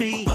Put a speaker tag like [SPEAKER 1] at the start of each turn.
[SPEAKER 1] be.